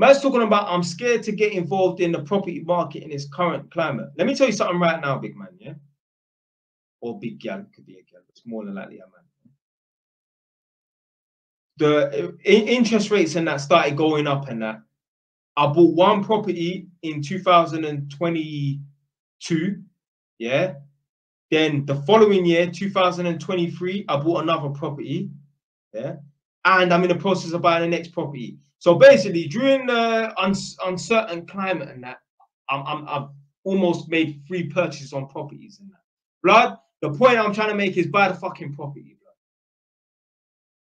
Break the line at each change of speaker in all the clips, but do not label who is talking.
Man's talking about I'm scared to get involved in the property market in its current climate. Let me tell you something right now, big man, yeah? Or big gal, could be a gal, it's more than likely a man. The interest rates and that started going up and that. I bought one property in 2022, yeah. Then the following year, 2023, I bought another property, yeah. And I'm in the process of buying the next property. So basically, during the uncertain climate and that, I'm, I'm, I've almost made free purchases on properties and that. Blood, the point I'm trying to make is buy the fucking property, blood.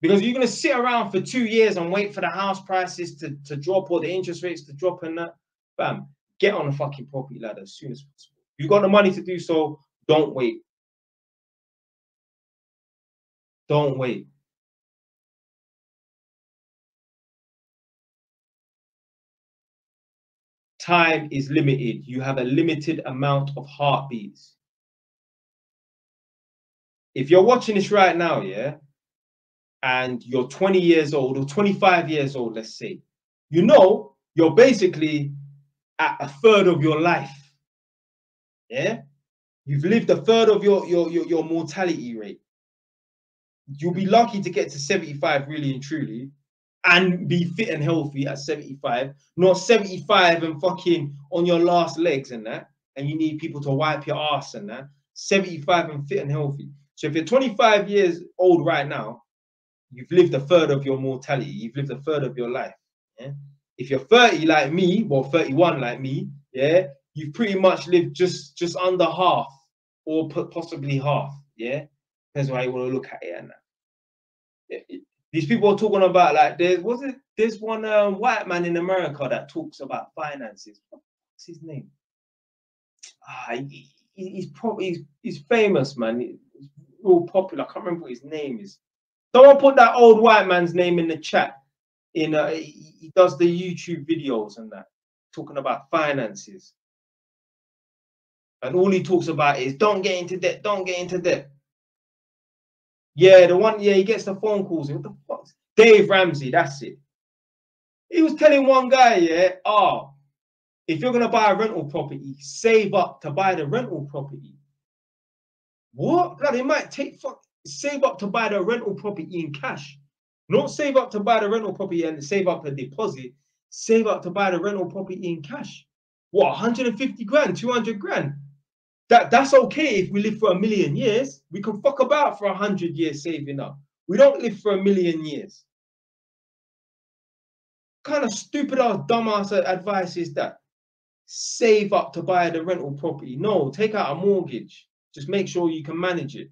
Because you're going to sit around for two years and wait for the house prices to, to drop or the interest rates to drop and that. Bam, get on the fucking property ladder as soon as possible. You've got the money to do so, don't wait. Don't wait. Time is limited. You have a limited amount of heartbeats. If you're watching this right now, yeah, and you're 20 years old or 25 years old, let's say, you know you're basically at a third of your life. Yeah, you've lived a third of your your your, your mortality rate. You'll be lucky to get to 75, really and truly and be fit and healthy at 75, not 75 and fucking on your last legs and that, and you need people to wipe your ass and that. 75 and fit and healthy. So if you're 25 years old right now, you've lived a third of your mortality, you've lived a third of your life. Yeah. If you're 30 like me, well, 31 like me, yeah, you've pretty much lived just just under half or possibly half. Yeah. Depends how you want to look at it and that these people are talking about like there's was it there's one um, white man in America that talks about finances. What's his name? Ah, he, he's probably he's, he's, famous, man. He's real popular. I can't remember what his name is. Someone put that old white man's name in the chat. In uh, he, he does the YouTube videos and that, talking about finances. And all he talks about is don't get into debt, don't get into debt. Yeah, the one, yeah, he gets the phone calls. What the fuck? Dave Ramsey, that's it. He was telling one guy, yeah, oh, if you're gonna buy a rental property, save up to buy the rental property. What? God, it might take fuck save up to buy the rental property in cash. Not save up to buy the rental property and save up a deposit. Save up to buy the rental property in cash. What, 150 grand, 200 grand? That that's okay if we live for a million years. We can fuck about for a hundred years saving up. We don't live for a million years. kind of stupid ass dumbass advice is that? Save up to buy the rental property. No, take out a mortgage. Just make sure you can manage it.